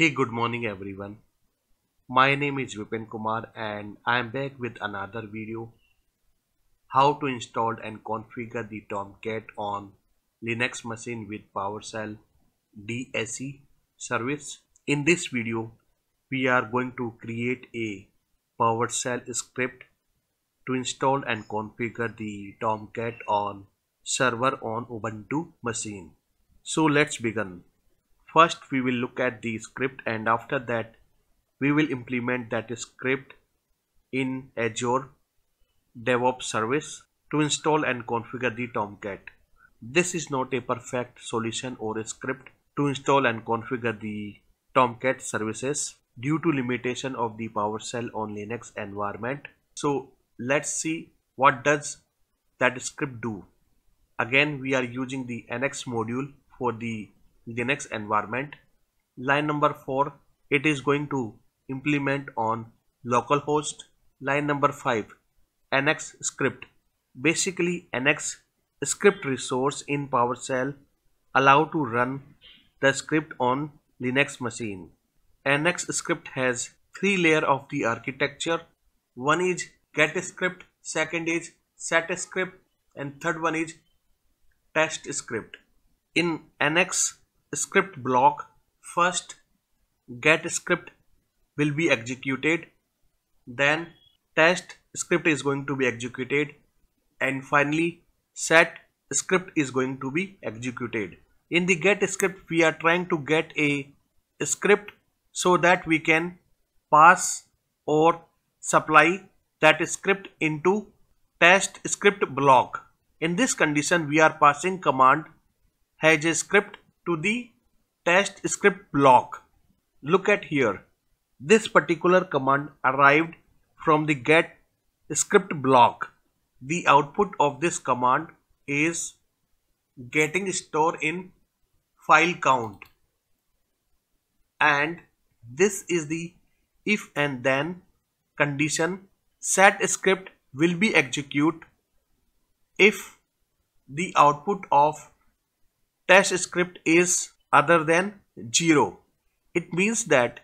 Hey, good morning everyone. My name is Vipin Kumar and I am back with another video how to install and configure the Tomcat on Linux machine with PowerShell DSC service. In this video, we are going to create a PowerShell script to install and configure the Tomcat on server on Ubuntu machine. So let's begin. First we will look at the script and after that we will implement that script in Azure DevOps service to install and configure the Tomcat. This is not a perfect solution or a script to install and configure the Tomcat services due to limitation of the PowerShell on Linux environment. So let's see what does that script do. Again we are using the NX module for the Linux environment. Line number 4 it is going to implement on localhost. Line number 5 NX script. Basically NX script resource in PowerShell allow to run the script on Linux machine. NX script has three layer of the architecture. One is get script, second is set script and third one is test script. In NX script block. First get script will be executed. Then test script is going to be executed. And finally set script is going to be executed. In the get script we are trying to get a script so that we can pass or supply that script into test script block. In this condition we are passing command has a script to the test script block. Look at here. This particular command arrived from the get script block. The output of this command is getting stored in file count and this is the if and then condition set script will be execute if the output of test script is other than 0. It means that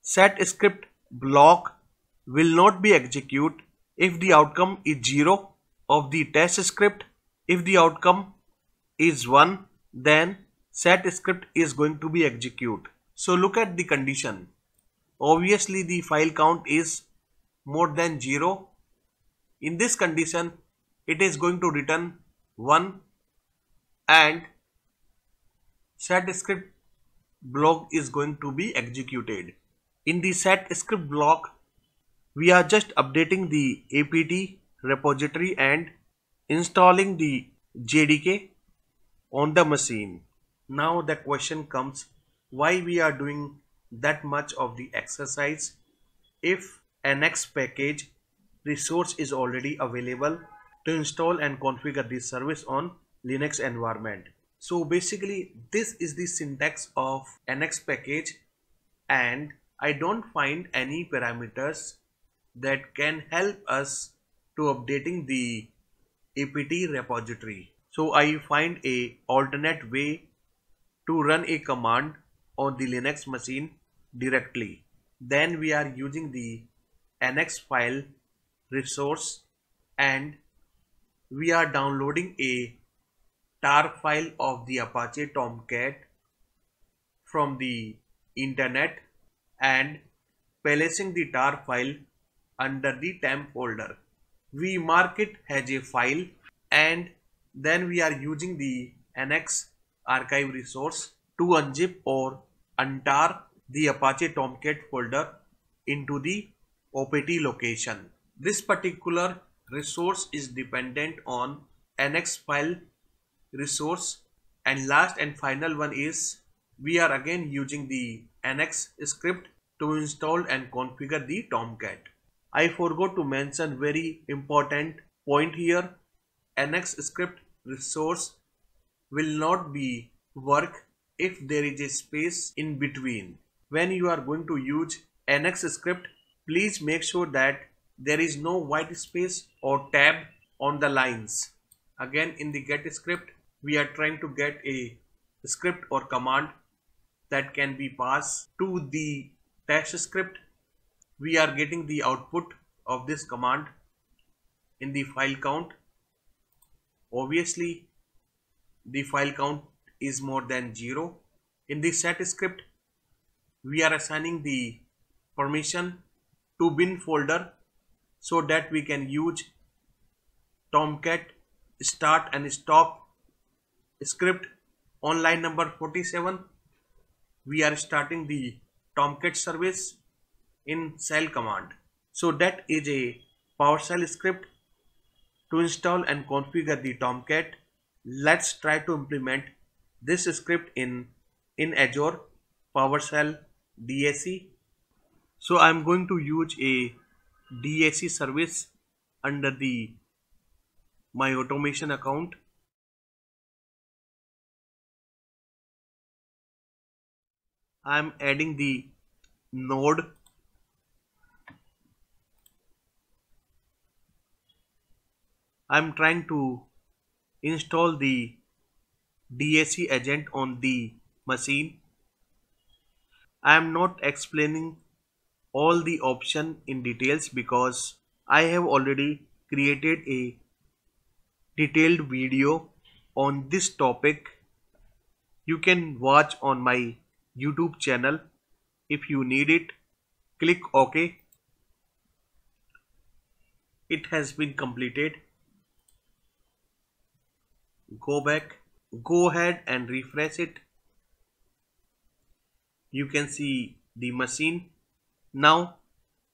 set script block will not be execute if the outcome is 0 of the test script. If the outcome is 1 then set script is going to be execute. So look at the condition. Obviously the file count is more than 0. In this condition it is going to return 1 and set script block is going to be executed. In the set script block, we are just updating the apt repository and installing the JDK on the machine. Now the question comes why we are doing that much of the exercise if NX package resource is already available to install and configure this service on Linux environment. So basically this is the syntax of NX package and I don't find any parameters that can help us to updating the apt repository. So I find a alternate way to run a command on the Linux machine directly. Then we are using the NX file resource and we are downloading a tar file of the Apache Tomcat from the internet and placing the tar file under the temp folder. We mark it as a file and then we are using the NX archive resource to unzip or untar the Apache Tomcat folder into the OPT location. This particular resource is dependent on NX file resource and last and final one is we are again using the NX script to install and configure the Tomcat. I forgot to mention very important point here NX script resource will not be work if there is a space in between. When you are going to use NX script please make sure that there is no white space or tab on the lines. Again in the get script we are trying to get a script or command that can be passed to the test script. We are getting the output of this command in the file count. Obviously the file count is more than 0 in the set script we are assigning the permission to bin folder so that we can use tomcat start and stop script on line number 47 we are starting the tomcat service in shell command so that is a PowerShell script to install and configure the tomcat let's try to implement this script in in Azure PowerShell DSC. So I'm going to use a DSC service under the my automation account. I'm adding the node. I'm trying to install the DSC agent on the machine. I am not explaining all the option in details because I have already created a detailed video on this topic. You can watch on my YouTube channel. If you need it click OK. It has been completed. Go back go ahead and refresh it. You can see the machine. Now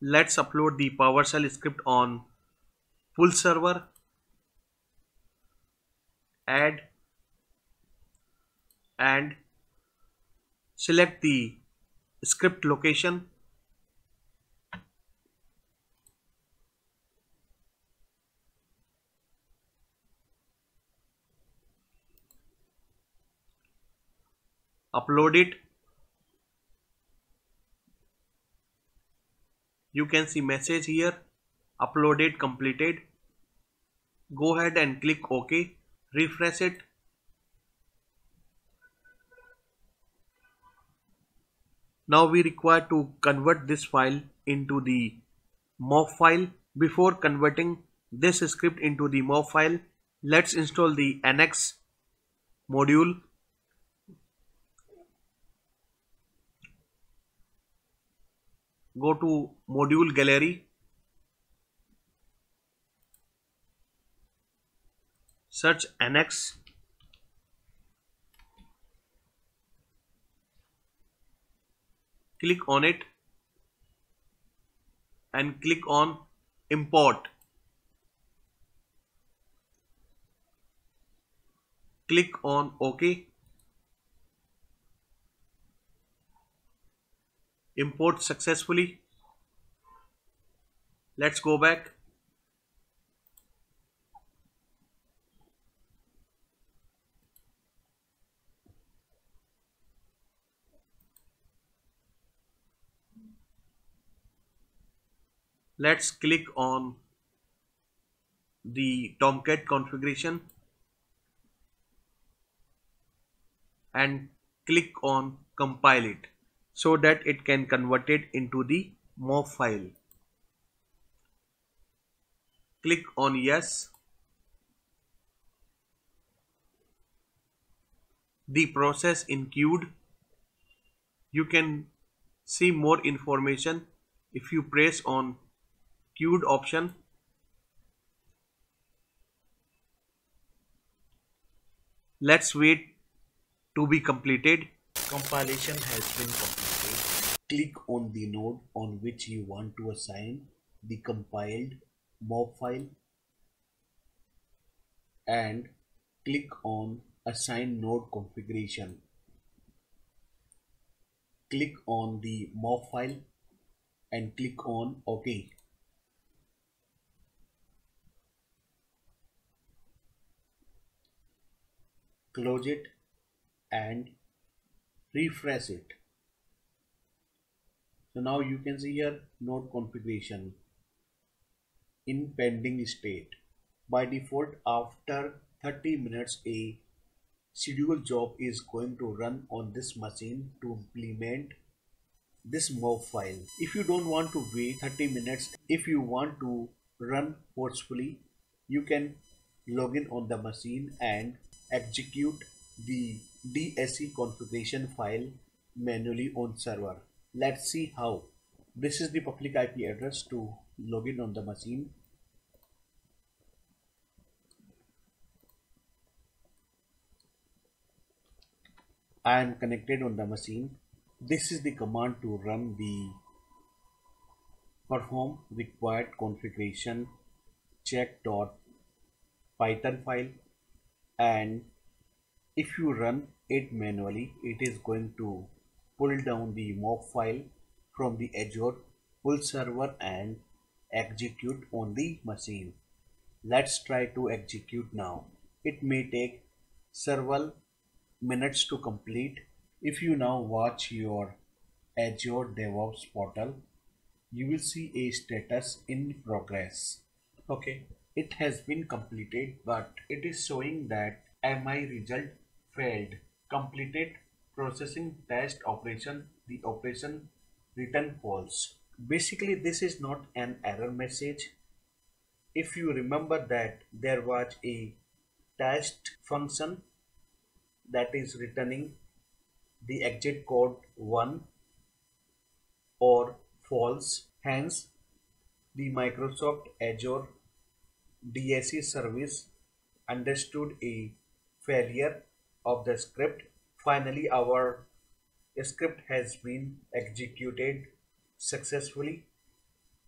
let's upload the PowerShell script on pull server. Add and select the script location upload it you can see message here uploaded completed go ahead and click ok refresh it now we require to convert this file into the MOF file. Before converting this script into the MOF file let's install the nx module. Go to module gallery. Search nx click on it and click on import. Click on ok. Import successfully. Let's go back let's click on the tomcat configuration and click on compile it so that it can convert it into the MOF file. Click on yes. The process in queued. You can see more information if you press on queued option. Let's wait to be completed. Compilation has been completed click on the node on which you want to assign the compiled MOF file and click on assign node configuration click on the MOF file and click on OK close it and refresh it so now you can see here node configuration in pending state by default after 30 minutes a schedule job is going to run on this machine to implement this MOF file. If you don't want to wait 30 minutes, if you want to run forcefully, you can log in on the machine and execute the DSC configuration file manually on server. Let's see how. This is the public IP address to login on the machine. I am connected on the machine. This is the command to run the perform required configuration check.python file and if you run it manually it is going to pull down the MOF file from the Azure pull server and execute on the machine. Let's try to execute now. It may take several minutes to complete. If you now watch your Azure DevOps portal, you will see a status in progress. Okay, it has been completed, but it is showing that MI result failed. Completed processing test operation. The operation return false. Basically, this is not an error message. If you remember that there was a test function that is returning the exit code 1 or false. Hence, the Microsoft Azure DSC service understood a failure of the script. Finally, our script has been executed successfully.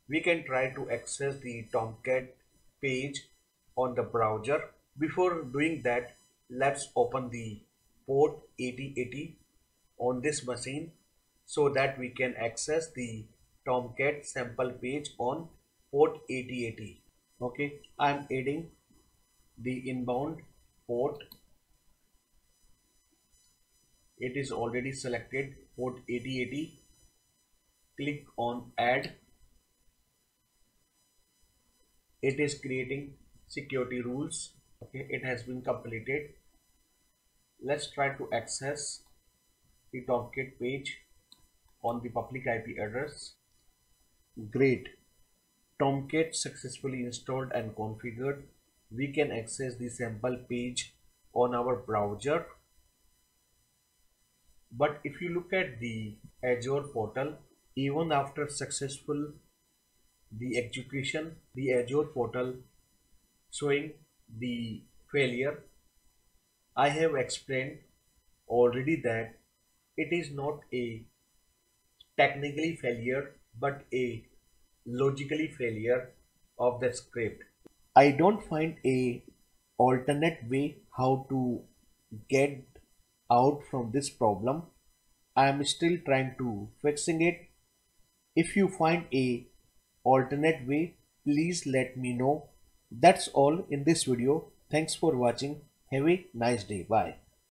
We can try to access the Tomcat page on the browser. Before doing that, let's open the port 8080 on this machine so that we can access the Tomcat sample page on port 8080 okay I'm adding the inbound port. It is already selected port 8080 click on add. It is creating security rules. Okay it has been completed. Let's try to access the Tomcat page on the public IP address. Great Tomcat successfully installed and configured we can access the sample page on our browser. But if you look at the Azure portal even after successful the execution the Azure portal showing the failure I have explained already that it is not a technically failure but a logically failure of the script. I don't find a alternate way how to get out from this problem. I am still trying to fixing it. If you find a alternate way, please let me know. That's all in this video. Thanks for watching. Have a nice day. Bye.